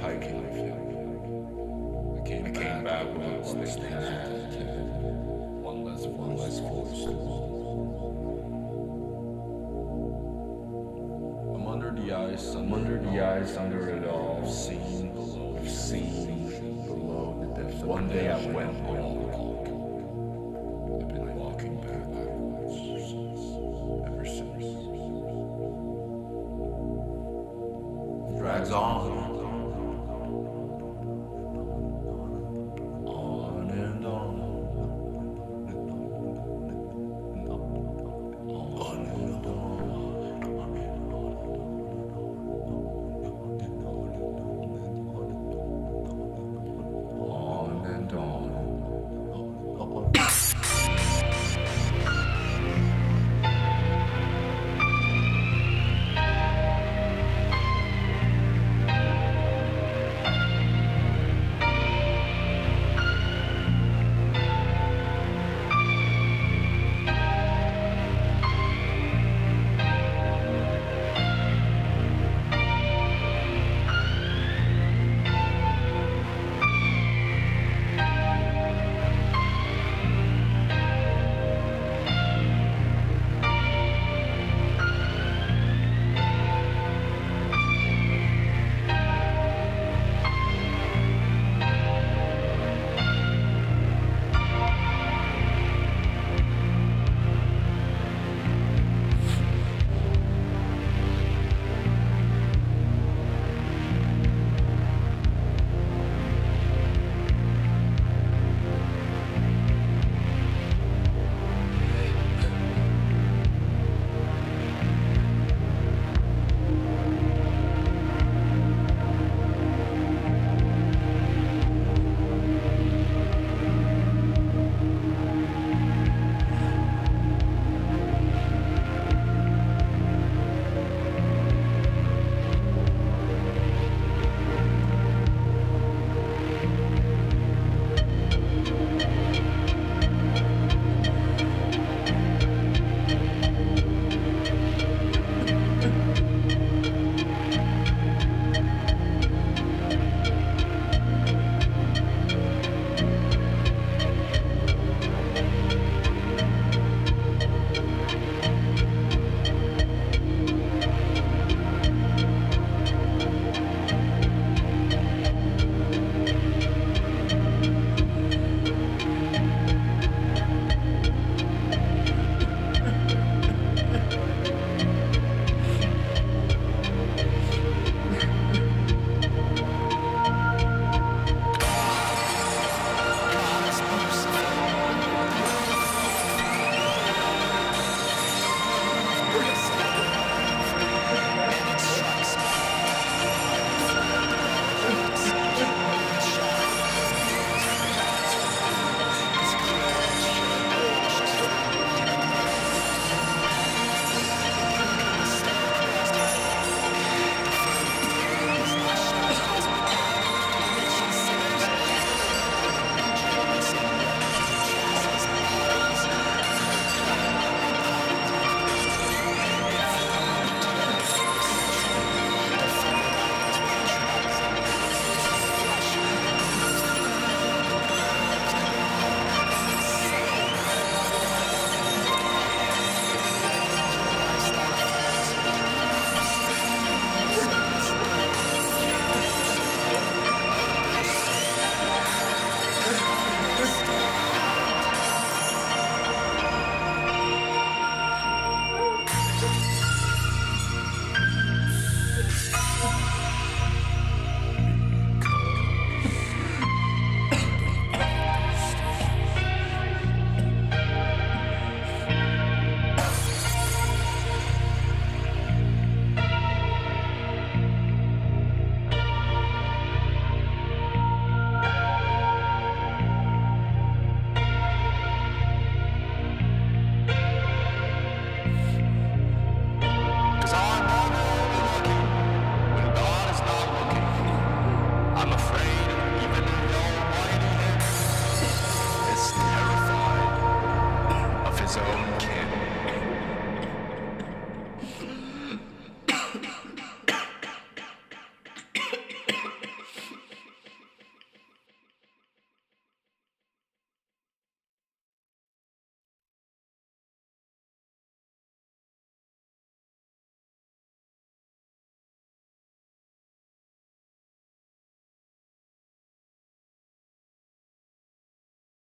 hiking. I came, I came back, back with one less thing to take. One less one less voice. I'm under the ice, I'm under the ice, under it all. I've seen below, I've seen below the depths. One day I went home. drags on.